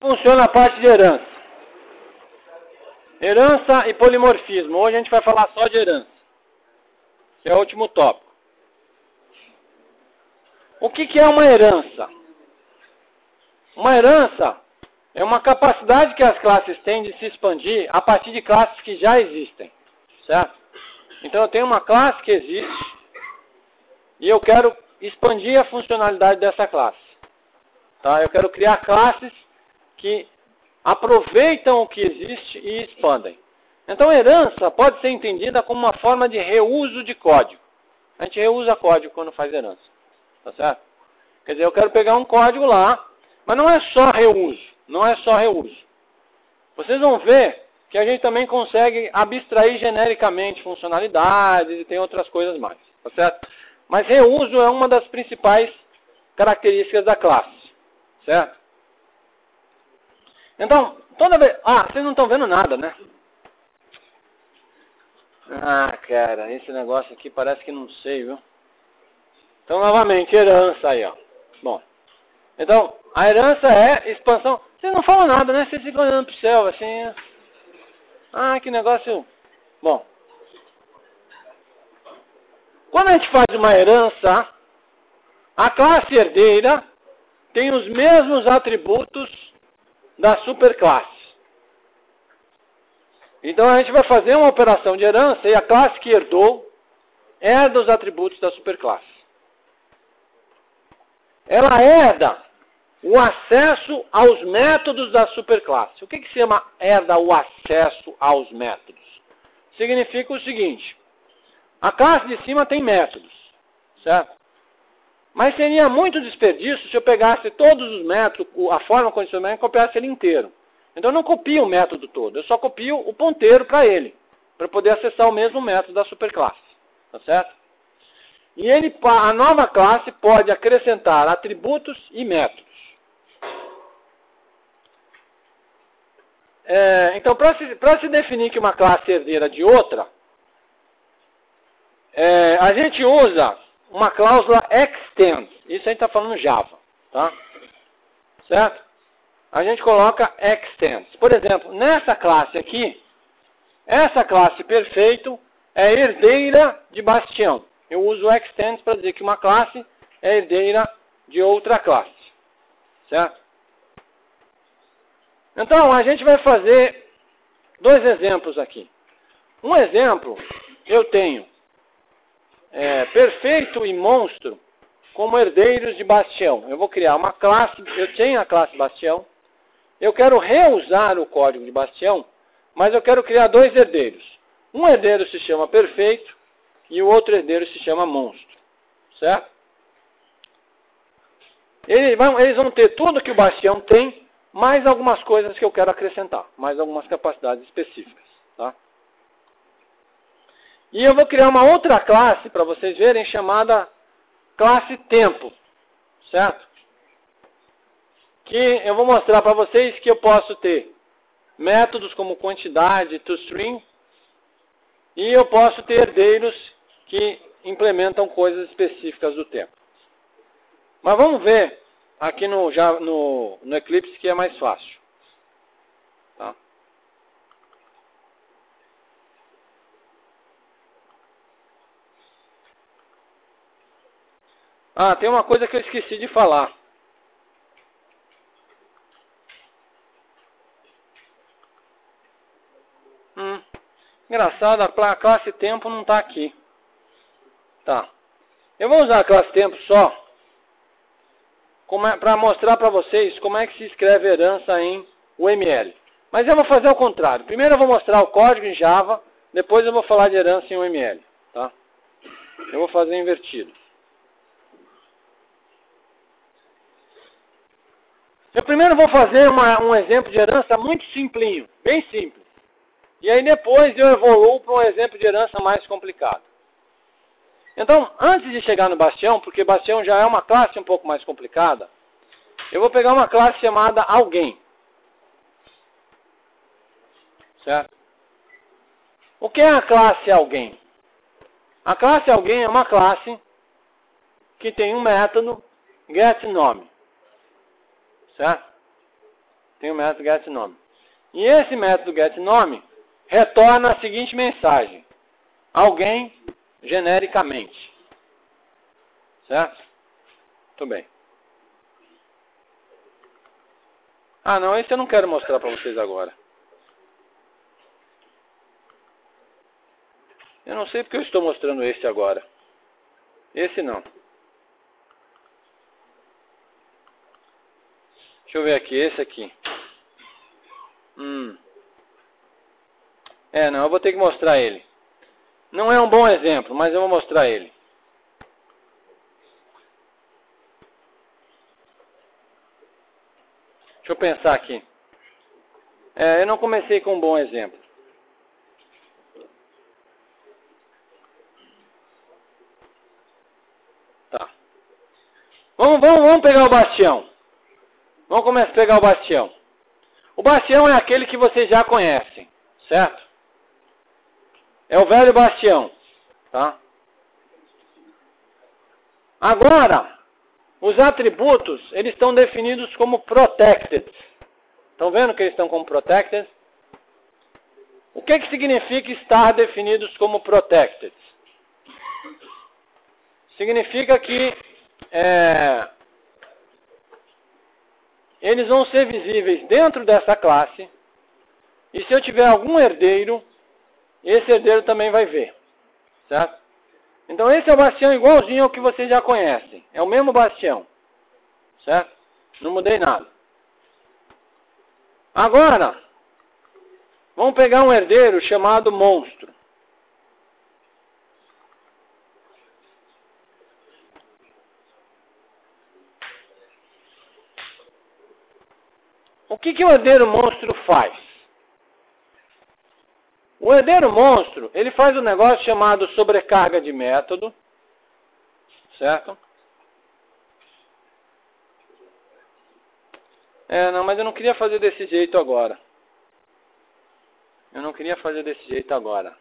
funciona a parte de herança? Herança e polimorfismo. Hoje a gente vai falar só de herança. Esse é o último tópico. O que, que é uma herança? Uma herança é uma capacidade que as classes têm de se expandir a partir de classes que já existem. Certo? Então eu tenho uma classe que existe e eu quero expandir a funcionalidade dessa classe. Tá? Eu quero criar classes que aproveitam o que existe e expandem. Então, herança pode ser entendida como uma forma de reuso de código. A gente reusa código quando faz herança. Tá certo? Quer dizer, eu quero pegar um código lá, mas não é só reuso. Não é só reuso. Vocês vão ver que a gente também consegue abstrair genericamente funcionalidades e tem outras coisas mais. Tá certo? Mas reuso é uma das principais características da classe. Certo? Então, toda vez. Ah, vocês não estão vendo nada, né? Ah, cara, esse negócio aqui parece que não sei, viu? Então, novamente, herança aí, ó. Bom. Então, a herança é expansão. Vocês não falam nada, né? Vocês ficam olhando pro céu assim. Ah, que negócio. Bom. Quando a gente faz uma herança, a classe herdeira tem os mesmos atributos da superclasse. Então a gente vai fazer uma operação de herança e a classe que herdou herda os atributos da superclasse. Ela herda o acesso aos métodos da superclasse. O que, que se chama herda o acesso aos métodos? Significa o seguinte: a classe de cima tem métodos, certo? Mas seria muito desperdício se eu pegasse todos os métodos, a forma condicional e copiasse ele inteiro. Então eu não copio o método todo, eu só copio o ponteiro para ele, para poder acessar o mesmo método da superclasse. Tá certo? E ele, a nova classe pode acrescentar atributos e métodos. É, então, para se, se, definir que uma classe é herdeira de outra, é, a gente usa uma cláusula extend. Isso a gente está falando Java, tá? Certo? A gente coloca extends. Por exemplo, nessa classe aqui, essa classe perfeito é herdeira de bastião. Eu uso extends para dizer que uma classe é herdeira de outra classe. Certo? Então, a gente vai fazer dois exemplos aqui. Um exemplo, eu tenho é, perfeito e monstro como herdeiros de Bastião. Eu vou criar uma classe, eu tenho a classe Bastião, eu quero reusar o código de Bastião, mas eu quero criar dois herdeiros. Um herdeiro se chama perfeito e o outro herdeiro se chama monstro. Certo? Eles vão, eles vão ter tudo que o Bastião tem, mais algumas coisas que eu quero acrescentar, mais algumas capacidades específicas. Tá? E eu vou criar uma outra classe para vocês verem chamada classe tempo, certo? Que eu vou mostrar para vocês que eu posso ter métodos como quantidade, toString, e eu posso ter herdeiros que implementam coisas específicas do tempo. Mas vamos ver aqui no, já, no, no Eclipse que é mais fácil. Ah, tem uma coisa que eu esqueci de falar. Hum, engraçado, a classe tempo não está aqui. Tá. Eu vou usar a classe tempo só é, para mostrar para vocês como é que se escreve herança em UML. Mas eu vou fazer ao contrário. Primeiro eu vou mostrar o código em Java, depois eu vou falar de herança em UML. Tá? Eu vou fazer invertido. Eu primeiro vou fazer uma, um exemplo de herança muito simplinho, bem simples. E aí depois eu evoluo para um exemplo de herança mais complicado. Então, antes de chegar no Bastião, porque Bastião já é uma classe um pouco mais complicada, eu vou pegar uma classe chamada alguém. Certo? O que é a classe alguém? A classe alguém é uma classe que tem um método getNome. Certo? tem o método getNome. E esse método getNome retorna a seguinte mensagem: alguém genericamente. Certo? Muito bem. Ah, não, esse eu não quero mostrar para vocês agora. Eu não sei porque eu estou mostrando esse agora. Esse não. Deixa eu ver aqui, esse aqui. Hum. É, não, eu vou ter que mostrar ele. Não é um bom exemplo, mas eu vou mostrar ele. Deixa eu pensar aqui. É, eu não comecei com um bom exemplo. Tá. Vamos, vamos, vamos pegar o bastião. Vamos começar a pegar o bastião. O bastião é aquele que vocês já conhecem, certo? É o velho bastião, tá? Agora, os atributos, eles estão definidos como protected. Estão vendo que eles estão como protected? O que, que significa estar definidos como protected? Significa que é, eles vão ser visíveis dentro dessa classe. E se eu tiver algum herdeiro, esse herdeiro também vai ver. Certo? Então esse é o bastião igualzinho ao que vocês já conhecem. É o mesmo bastião. Certo? Não mudei nada. Agora, vamos pegar um herdeiro chamado monstro. Que, que o herdeiro monstro faz? O herdeiro monstro, ele faz um negócio chamado sobrecarga de método, certo? É, não, mas eu não queria fazer desse jeito agora. Eu não queria fazer desse jeito agora.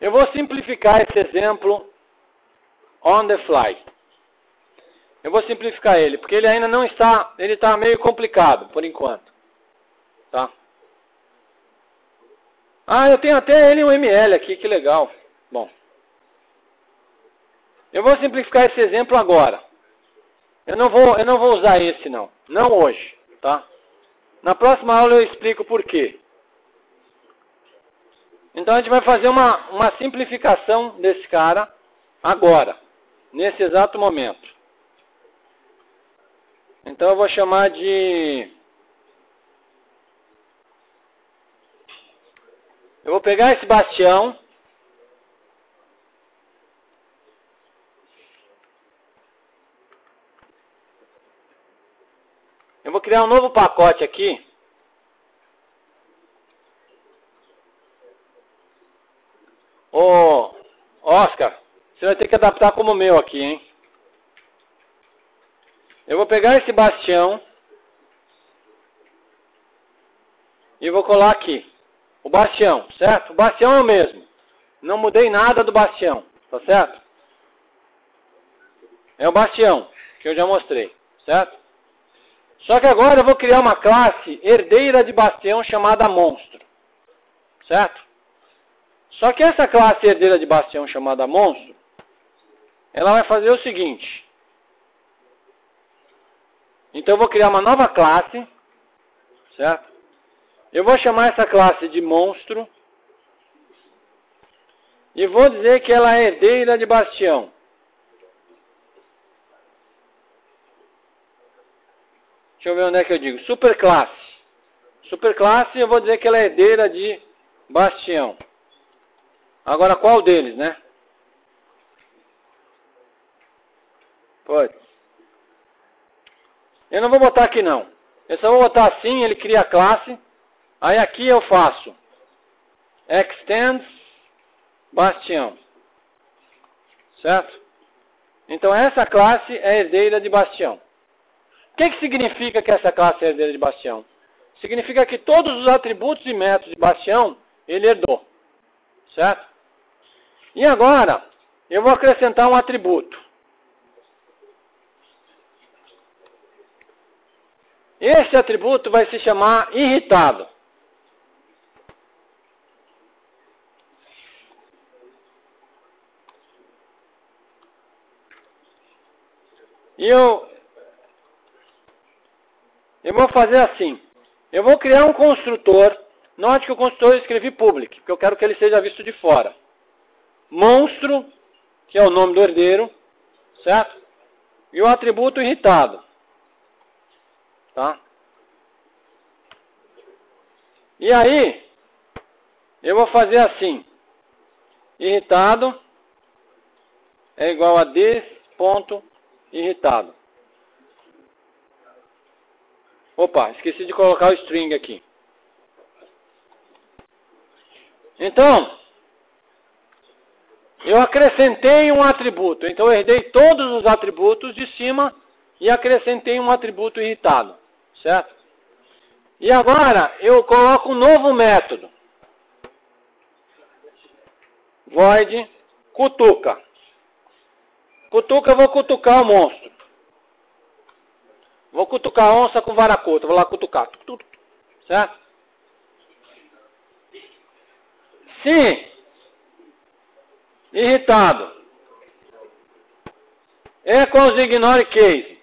Eu vou simplificar esse exemplo on the fly. Eu vou simplificar ele, porque ele ainda não está, ele está meio complicado por enquanto. Tá? Ah, eu tenho até ele um ML aqui, que legal. Bom. Eu vou simplificar esse exemplo agora. Eu não vou, eu não vou usar esse não, não hoje, tá? Na próxima aula eu explico por quê. Então a gente vai fazer uma, uma simplificação desse cara agora nesse exato momento. Então eu vou chamar de. Eu vou pegar esse bastião. Eu vou criar um novo pacote aqui. Ô, Oscar, você vai ter que adaptar como o meu aqui, hein? Eu vou pegar esse bastião e vou colar aqui. O bastião, certo? O bastião é o mesmo. Não mudei nada do bastião, tá certo? É o bastião que eu já mostrei, certo? Só que agora eu vou criar uma classe herdeira de bastião chamada monstro, certo? Só que essa classe herdeira de bastião chamada monstro ela vai fazer o seguinte. Então eu vou criar uma nova classe, certo? Eu vou chamar essa classe de monstro e vou dizer que ela é herdeira de bastião. Deixa eu ver onde é que eu digo. Superclasse. Superclasse eu vou dizer que ela é herdeira de bastião. Agora qual deles, né? Pode. Eu não vou botar aqui não. Eu só vou botar assim, ele cria a classe. Aí aqui eu faço extends bastião. Certo? Então essa classe é herdeira de bastião. O que, que significa que essa classe é herdeira de bastião? Significa que todos os atributos e métodos de bastião ele herdou. Certo? E agora, eu vou acrescentar um atributo. Esse atributo vai se chamar irritado. E eu, eu vou fazer assim. Eu vou criar um construtor. Note que o construtor eu escrevi public, porque eu quero que ele seja visto de fora. Monstro, que é o nome do herdeiro, certo? E o atributo irritado. Tá? E aí, eu vou fazer assim. Irritado é igual a this ponto irritado. Opa, esqueci de colocar o string aqui. Então, eu acrescentei um atributo. Então, eu herdei todos os atributos de cima e acrescentei um atributo irritado, certo? E agora eu coloco um novo método. Void cutuca. Cutuca, eu vou cutucar o monstro. Vou cutucar a onça com vara curta. Vou lá cutucar. Certo? Sim. Irritado. Equals ignore case.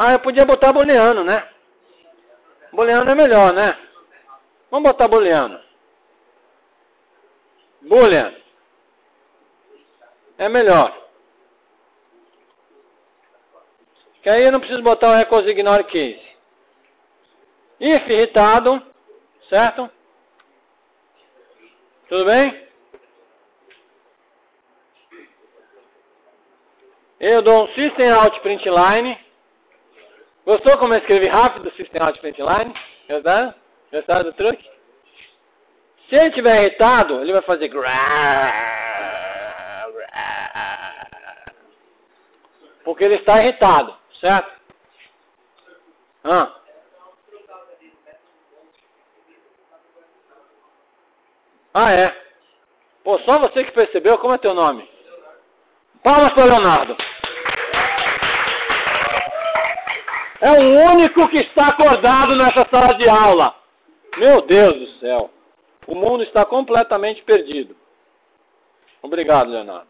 Ah, eu podia botar booleano, né? Booleano é melhor, né? Vamos botar booleano. Boolean. É melhor. Que aí eu não preciso botar o equals ignore case. If irritado, certo? Tudo bem? Eu dou um system out print line Gostou como eu escrevi rápido o sistema de printline? Gostaram? Gostaram do truque? Se ele estiver irritado, ele vai fazer porque ele está irritado, certo? Ah. ah, é. Pô, só você que percebeu. Como é teu nome? Palmas para Leonardo. É o único que está acordado nessa sala de aula. Meu Deus do céu. O mundo está completamente perdido. Obrigado, Leonardo.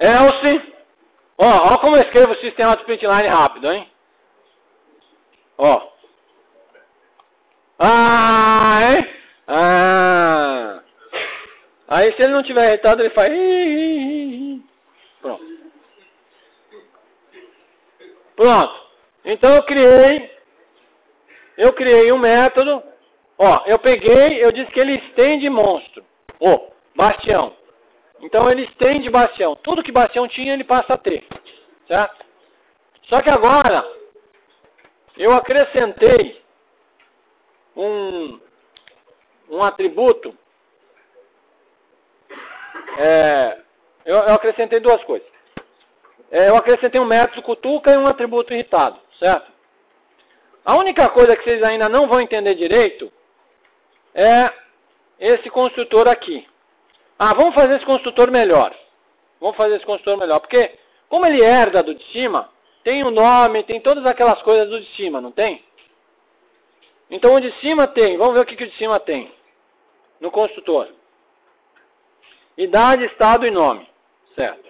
Else. Ó, ó como eu escrevo o sistema de printline rápido, hein? Ó. Ah, hein? Ah. Aí se ele não tiver irritado, ele faz. Pronto. Pronto. Então eu criei. Eu criei um método. Ó, eu peguei, eu disse que ele estende monstro. Oh, bastião. Então ele estende bastião. Tudo que bastião tinha, ele passa a ter. Certo? Só que agora, eu acrescentei um, um atributo é, eu, eu, acrescentei duas coisas. É, eu acrescentei um método cutuca e um atributo irritado, certo? A única coisa que vocês ainda não vão entender direito é esse construtor aqui. Ah, vamos fazer esse construtor melhor. Vamos fazer esse construtor melhor. Porque, como ele herda do de cima, tem o um nome, tem todas aquelas coisas do de cima, não tem? Então o de cima tem. Vamos ver o que, que o de cima tem no construtor. Idade, estado e nome. Certo.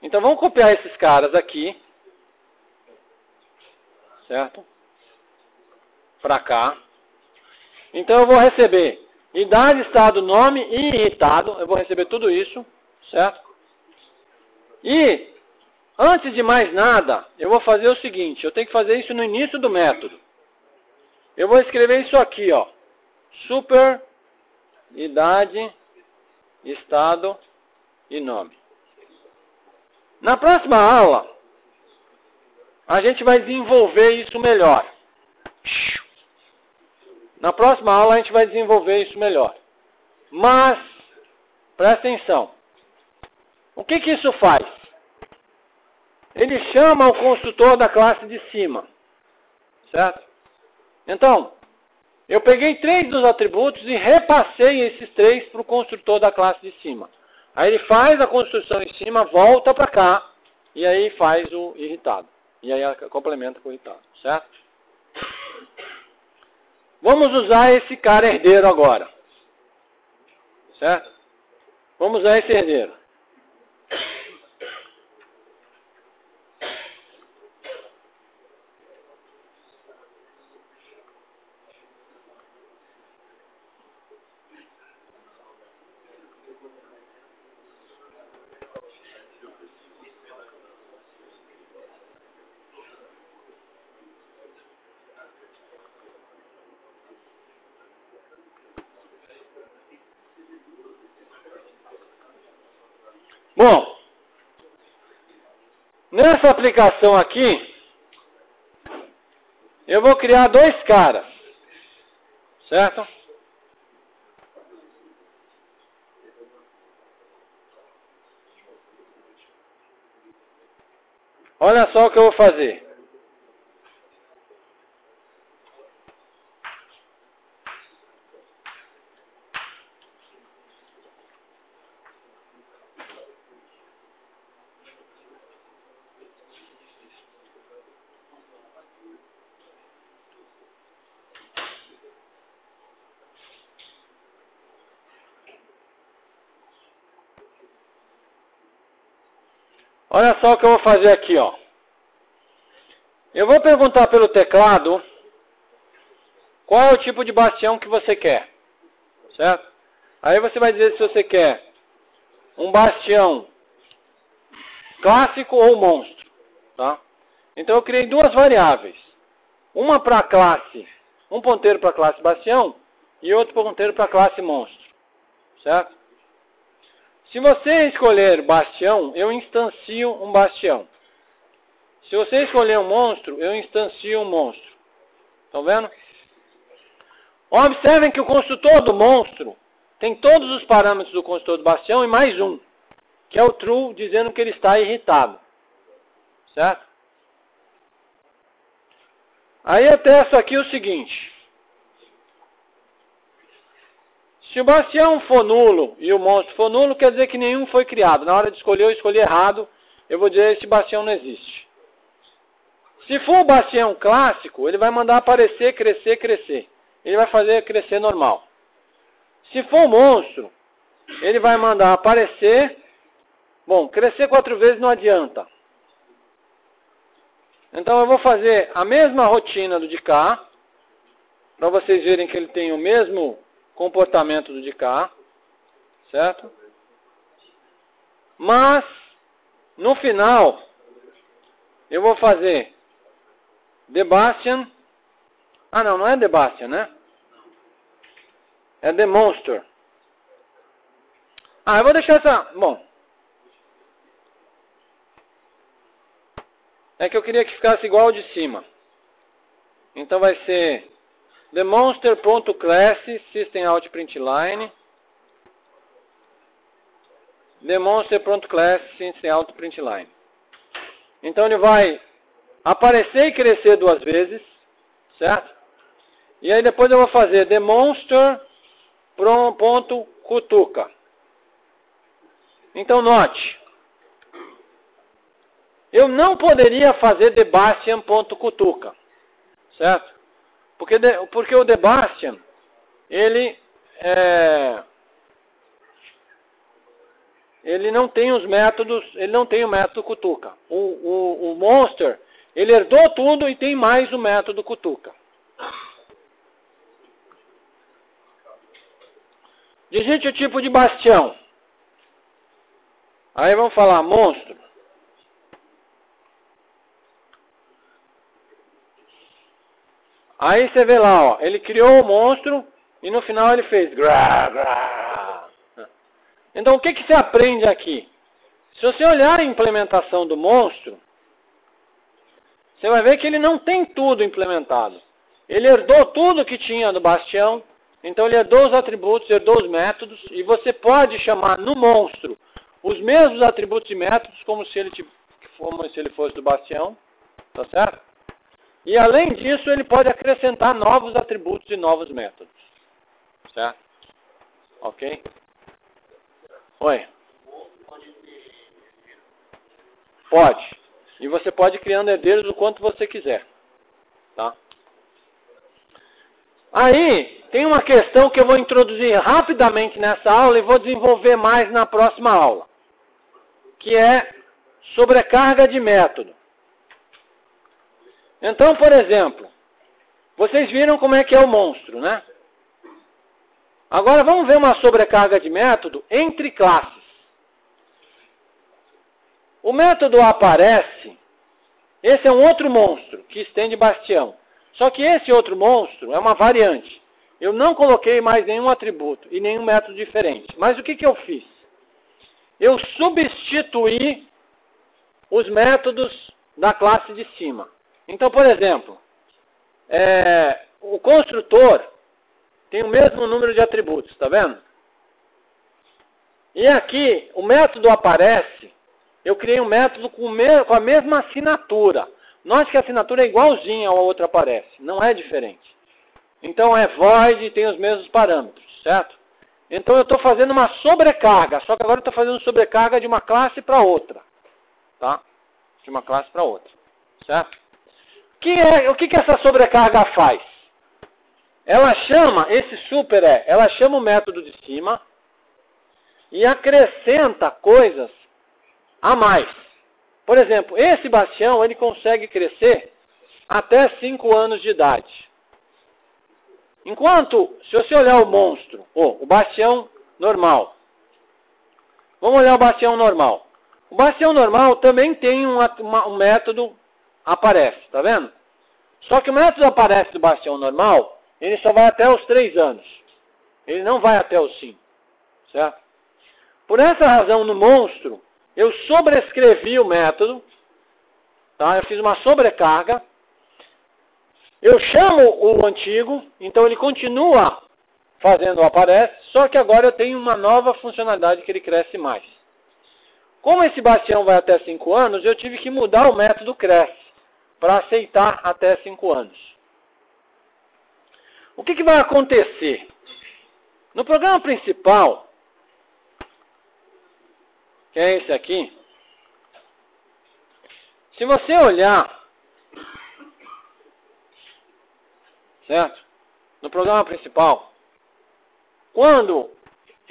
Então vamos copiar esses caras aqui. Certo? Para cá. Então eu vou receber idade, estado, nome e irritado. Eu vou receber tudo isso. Certo? E, antes de mais nada, eu vou fazer o seguinte. Eu tenho que fazer isso no início do método. Eu vou escrever isso aqui, ó. Super idade estado e nome. Na próxima aula, a gente vai desenvolver isso melhor. Na próxima aula, a gente vai desenvolver isso melhor. Mas, presta atenção. O que, que isso faz? ele chama o construtor da classe de cima. Certo? Então, eu peguei três dos atributos e repassei esses três para o construtor da classe de cima. Aí ele faz a construção em cima, volta para cá e aí faz o irritado. E aí complementa com o irritado, certo? Vamos usar esse cara herdeiro agora. Certo? Vamos usar esse herdeiro. Bom, nessa aplicação aqui, eu vou criar dois caras, certo? Olha só o que eu vou fazer. Olha só o que eu vou fazer aqui, ó. Eu vou perguntar pelo teclado qual é o tipo de bastião que você quer, certo? Aí você vai dizer se você quer um bastião clássico ou monstro, tá? Então eu criei duas variáveis. Uma para classe, um ponteiro para classe bastião e outro ponteiro para classe monstro, certo? Se você escolher bastião, eu instancio um bastião. Se você escolher um monstro, eu instancio um monstro. Estão vendo? Observem que o construtor do monstro tem todos os parâmetros do construtor do bastião e mais um, que é o true, dizendo que ele está irritado. Certo? Aí eu testo aqui o seguinte. Se o bastião for nulo e o monstro for nulo, quer dizer que nenhum foi criado. Na hora de escolher, eu escolhi errado. Eu vou dizer que esse bastião não existe. Se for o bastião clássico, ele vai mandar aparecer, crescer, crescer. Ele vai fazer crescer normal. Se for o monstro, ele vai mandar aparecer. Bom, crescer quatro vezes não adianta. Então eu vou fazer a mesma rotina do de cá, para vocês verem que ele tem o mesmo comportamento do de cá, certo? Mas, no final, eu vou fazer Debastian. Ah, não, não é Debastian, né? É Demonster. Ah, eu vou deixar essa. Bom. É que eu queria que ficasse igual ao de cima. Então vai ser demonster.class system out println demonster.class system out println então ele vai aparecer e crescer duas vezes certo? E aí depois eu vou fazer demonster.cutuca então note. Eu não poderia fazer debastian.cutuca certo porque, porque o Debastian, ele é, ele não tem os métodos, ele não tem o método Cutuca. O, o, o Monster, ele herdou tudo e tem mais o método Cutuca. Digite o tipo de bastião. Aí vamos falar monstro. Aí você vê lá, ó, ele criou o monstro e no final ele fez gra, gra. Então o que, que você aprende aqui? Se você olhar a implementação do monstro, você vai ver que ele não tem tudo implementado. Ele herdou tudo que tinha do bastião, então ele herdou os atributos, herdou os métodos, e você pode chamar no monstro os mesmos atributos e métodos como se ele como se ele fosse do bastião, tá certo? E além disso, ele pode acrescentar novos atributos e novos métodos, certo? Ok? Oi. Pode. E você pode criando herdeiros o quanto você quiser, tá? Aí, tem uma questão que eu vou introduzir rapidamente nessa aula e vou desenvolver mais na próxima aula, que é sobrecarga de método. Então, por exemplo, vocês viram como é que é o monstro, né? Agora vamos ver uma sobrecarga de método entre classes. O método aparece, esse é um outro monstro que estende bastião. Só que esse outro monstro é uma variante. Eu não coloquei mais nenhum atributo e nenhum método diferente. Mas o que, que eu fiz? Eu substituí os métodos da classe de cima. Então, por exemplo, é, o construtor tem o mesmo número de atributos, está vendo? E aqui, o método aparece, eu criei um método com, me, com a mesma assinatura. Note que a assinatura é igualzinha ao outro aparece, não é diferente. Então é void e tem os mesmos parâmetros, certo? Então eu estou fazendo uma sobrecarga, só que agora eu estou fazendo sobrecarga de uma classe para outra. Tá? De uma classe para outra. Certo? Que é, o que, que essa sobrecarga faz? Ela chama, esse super é, ela chama o método de cima e acrescenta coisas a mais. Por exemplo, esse bastião ele consegue crescer até 5 anos de idade. Enquanto, se você olhar o monstro, o bastião normal, vamos olhar o bastião normal. O bastião normal também tem um, uma, um método aparece, tá vendo? Só que o método aparece do bastião normal, ele só vai até os 3 anos. Ele não vai até os 5, certo? Por essa razão, no monstro, eu sobrescrevi o método, tá? Eu fiz uma sobrecarga. Eu chamo o antigo, então ele continua fazendo o aparece, só que agora eu tenho uma nova funcionalidade que ele cresce mais. Como esse bastião vai até 5 anos, eu tive que mudar o método cresce para aceitar até 5 anos. O que, que vai acontecer? No programa principal, que é esse aqui, se você olhar, certo? No programa principal, quando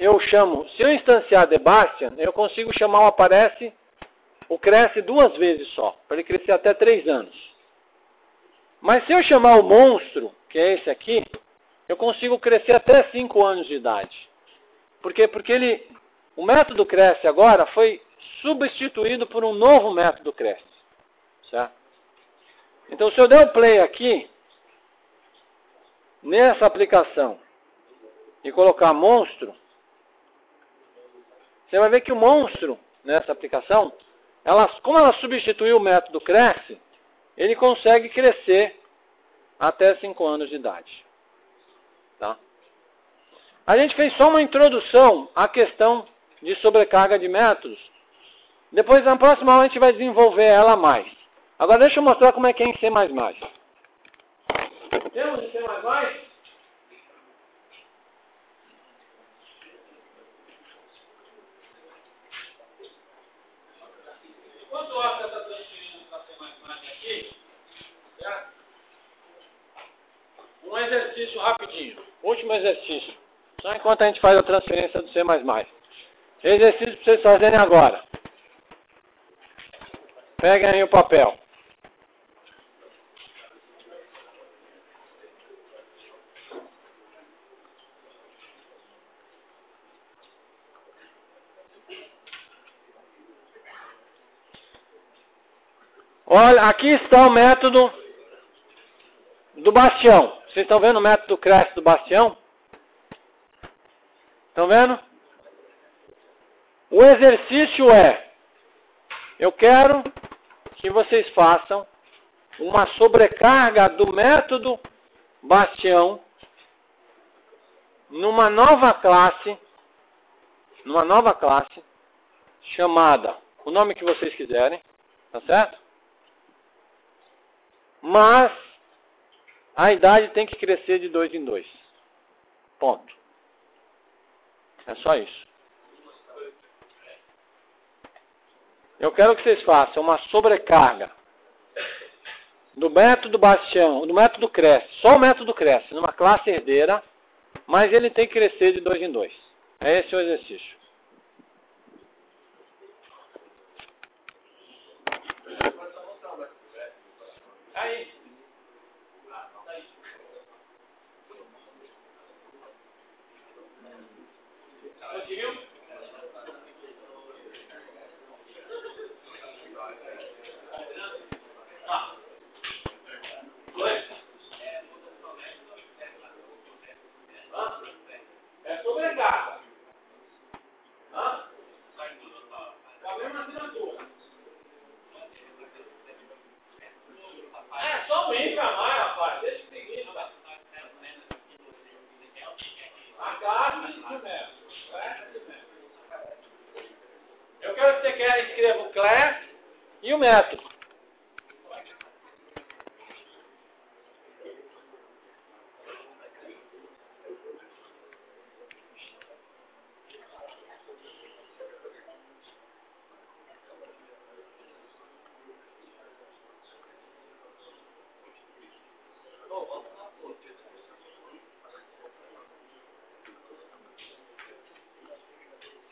eu chamo, se eu instanciar Debastian, eu consigo chamar o aparece, o cresce duas vezes só, para ele crescer até três anos. Mas se eu chamar o monstro, que é esse aqui, eu consigo crescer até cinco anos de idade. Por quê? Porque ele o método cresce agora foi substituído por um novo método cresce. Certo? Então, se eu der o play aqui, nessa aplicação, e colocar monstro, você vai ver que o monstro, nessa aplicação, ela, como ela substituiu o método cresce, ele consegue crescer até 5 anos de idade. Tá? A gente fez só uma introdução à questão de sobrecarga de métodos. Depois, na próxima aula, a gente vai desenvolver ela mais. Agora, deixa eu mostrar como é que é em C++. Temos em C++? Enquanto abre essa transferência para C++ aqui, certo? Um exercício rapidinho. Último exercício. Só enquanto a gente faz a transferência do C++. Exercício para vocês fazerem agora. Peguem aí o papel. Olha, aqui está o método do bastião. Vocês estão vendo o método cresce do bastião? Estão vendo? O exercício é: eu quero que vocês façam uma sobrecarga do método Bastião numa nova classe, numa nova classe chamada, o nome que vocês quiserem, Tá certo? Mas a idade tem que crescer de dois em dois. Ponto. É só isso. Eu quero que vocês façam uma sobrecarga do método Bastião, do método Cresce, só o método Cresce, numa classe herdeira, mas ele tem que crescer de dois em dois. É esse o exercício.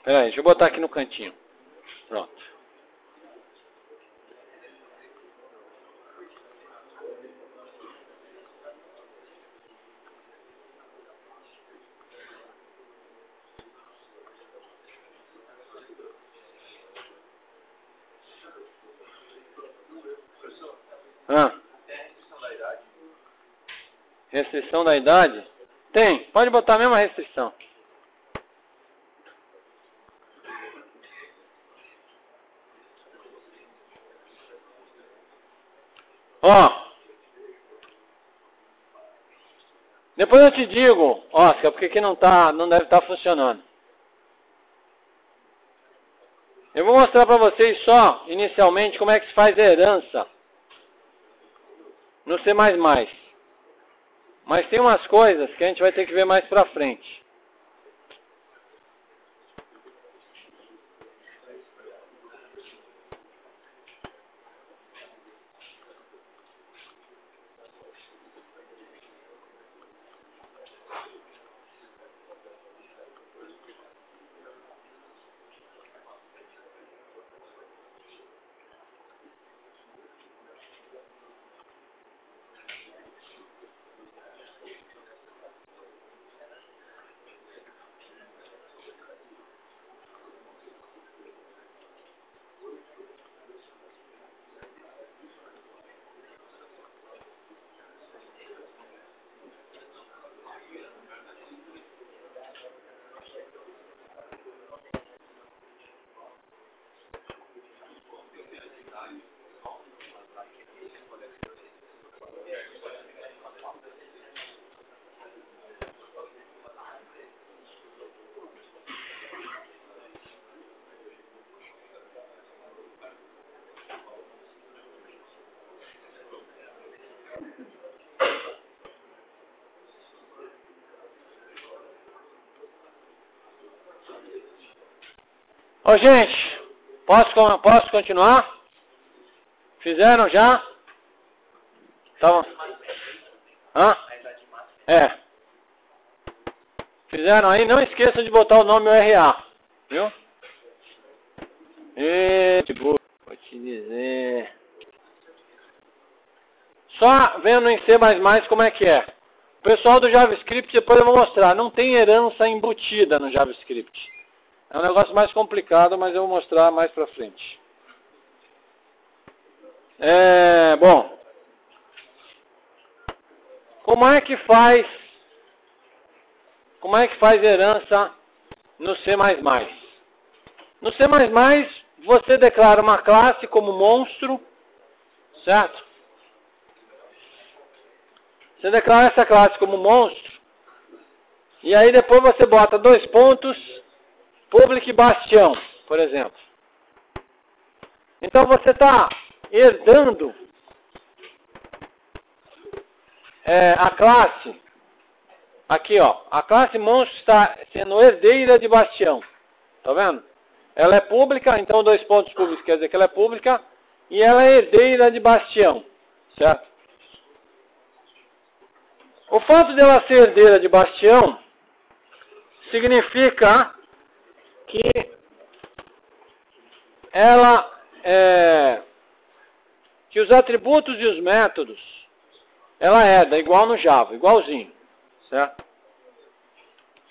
Peraí, deixa eu botar aqui no cantinho. Pronto. Ah. Restrição da idade? Tem. Pode botar a mesma restrição. Ó. Depois eu te digo, Oscar, porque aqui não tá, não deve estar tá funcionando. Eu vou mostrar para vocês só, inicialmente, como é que se faz herança no C++. Mas tem umas coisas que a gente vai ter que ver mais pra frente. Ô gente, posso, posso continuar? Fizeram já? Tá Hã? É. Fizeram aí? Não esqueça de botar o nome URA. Viu? E, vou te dizer. Só vendo em C como é que é. O pessoal do JavaScript, depois eu vou mostrar. Não tem herança embutida no JavaScript. É um negócio mais complicado, mas eu vou mostrar mais pra frente. É, bom. Como é que faz Como é que faz herança no C++? No C++ você declara uma classe como monstro, certo? Você declara essa classe como monstro, e aí depois você bota dois pontos Public Bastião, por exemplo. Então você está herdando é, a classe, aqui ó, a classe monstro está sendo herdeira de Bastião, tá vendo? Ela é pública, então dois pontos públicos quer dizer que ela é pública, e ela é herdeira de Bastião, certo? O fato dela ser herdeira de Bastião significa que ela é, que os atributos e os métodos ela herda igual no Java, igualzinho, certo?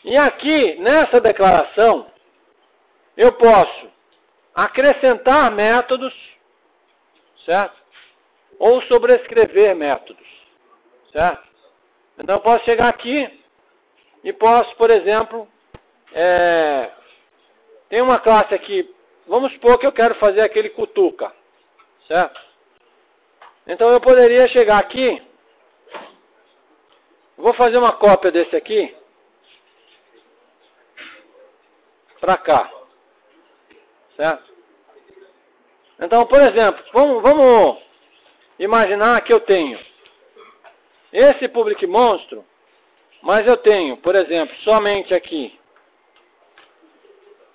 E aqui nessa declaração eu posso acrescentar métodos, certo? Ou sobrescrever métodos, certo? Então eu posso chegar aqui e posso, por exemplo, é, tem uma classe aqui, vamos supor que eu quero fazer aquele cutuca, certo? Então eu poderia chegar aqui, vou fazer uma cópia desse aqui, para cá, certo? Então, por exemplo, vamos, vamos imaginar que eu tenho esse public monstro, mas eu tenho, por exemplo, somente aqui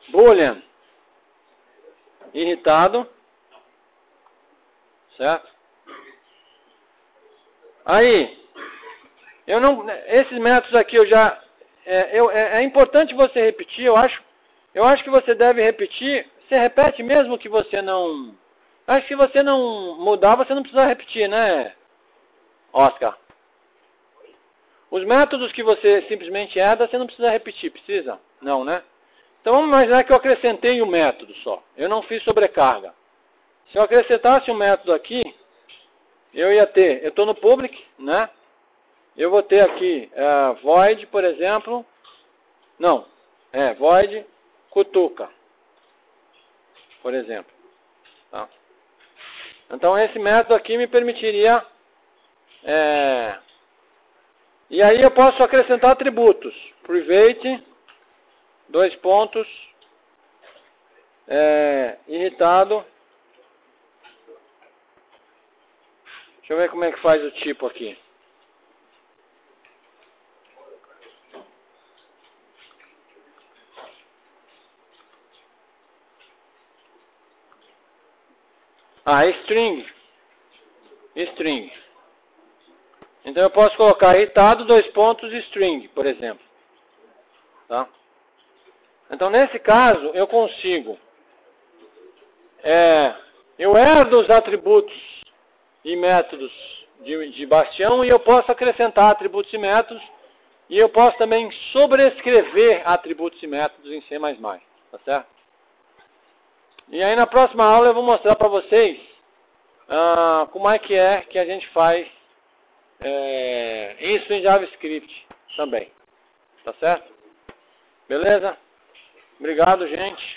boolean irritado, certo? Aí, eu não, esses métodos aqui eu já, é, eu, é, é importante você repetir, eu acho, eu acho que você deve repetir, você repete mesmo que você não, acho que se você não mudar, você não precisa repetir, né, Oscar? Os métodos que você simplesmente herda, você não precisa repetir, precisa? Não, né? Então vamos imaginar que eu acrescentei um método só. Eu não fiz sobrecarga. Se eu acrescentasse um método aqui, eu ia ter, eu estou no public, né? Eu vou ter aqui uh, void, por exemplo. Não, é void cutuca, por exemplo. Tá? Então esse método aqui me permitiria é, e aí eu posso acrescentar atributos. Private, dois pontos, é, irritado. Deixa eu ver como é que faz o tipo aqui. Ah, string. String. Então eu posso colocar irritado, dois pontos, string, por exemplo. Tá? Então nesse caso eu consigo, é, eu herdo os atributos e métodos de, de Bastião e eu posso acrescentar atributos e métodos e eu posso também sobrescrever atributos e métodos em C++, tá certo? E aí na próxima aula eu vou mostrar para vocês ah, como é que é que a gente faz é, isso em JavaScript também. Tá certo? Beleza? Obrigado, gente.